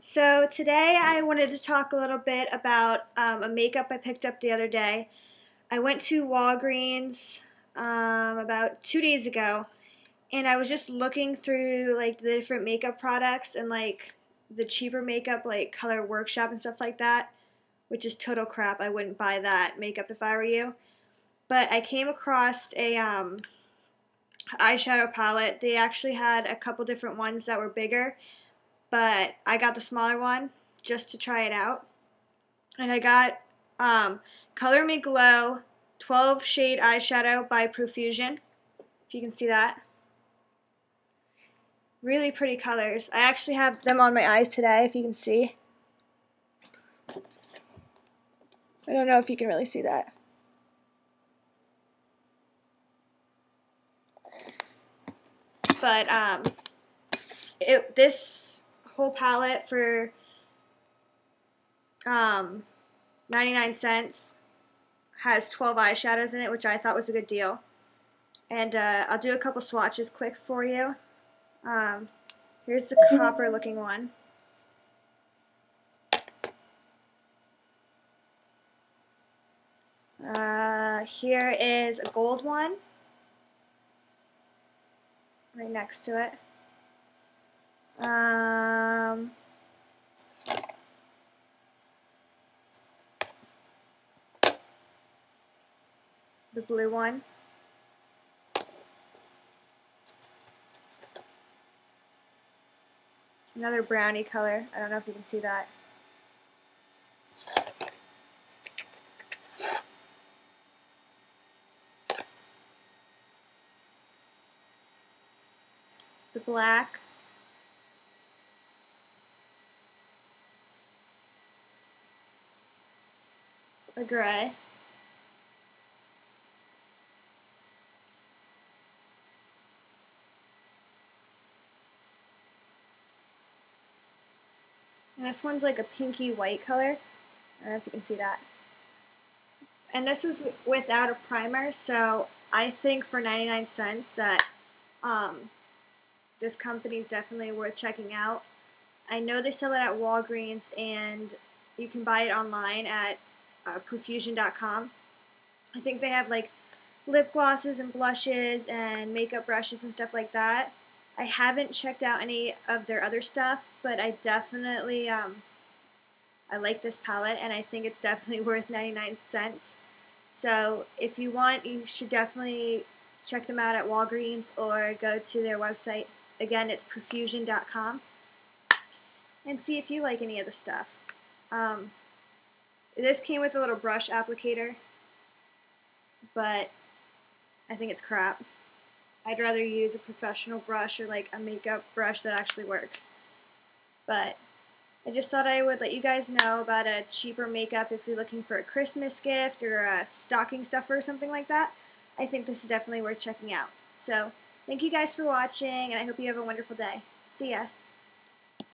So today I wanted to talk a little bit about um, a makeup I picked up the other day. I went to Walgreens um, about two days ago and I was just looking through like the different makeup products and like the cheaper makeup like Color Workshop and stuff like that, which is total crap. I wouldn't buy that makeup if I were you. But I came across a um, eyeshadow palette. They actually had a couple different ones that were bigger but I got the smaller one just to try it out. And I got um, Color Me Glow 12 Shade Eyeshadow by Profusion, if you can see that. Really pretty colors. I actually have them on my eyes today, if you can see. I don't know if you can really see that. But um, it, this whole palette for um, 99 cents. Has 12 eyeshadows in it, which I thought was a good deal. And uh, I'll do a couple swatches quick for you. Um, here's the copper looking one. Uh, here is a gold one right next to it. Um, the blue one. Another brownie color. I don't know if you can see that. The black. A gray. And this one's like a pinky white color. I don't know if you can see that. And this was without a primer, so I think for 99 cents that um, this company is definitely worth checking out. I know they sell it at Walgreens and you can buy it online at uh, profusion.com. I think they have like lip glosses and blushes and makeup brushes and stuff like that. I haven't checked out any of their other stuff, but I definitely um, I like this palette and I think it's definitely worth 99 cents. So if you want, you should definitely check them out at Walgreens or go to their website. Again, it's profusion.com and see if you like any of the stuff. Um, this came with a little brush applicator, but I think it's crap. I'd rather use a professional brush or like a makeup brush that actually works. But I just thought I would let you guys know about a cheaper makeup if you're looking for a Christmas gift or a stocking stuffer or something like that. I think this is definitely worth checking out. So, thank you guys for watching, and I hope you have a wonderful day. See ya.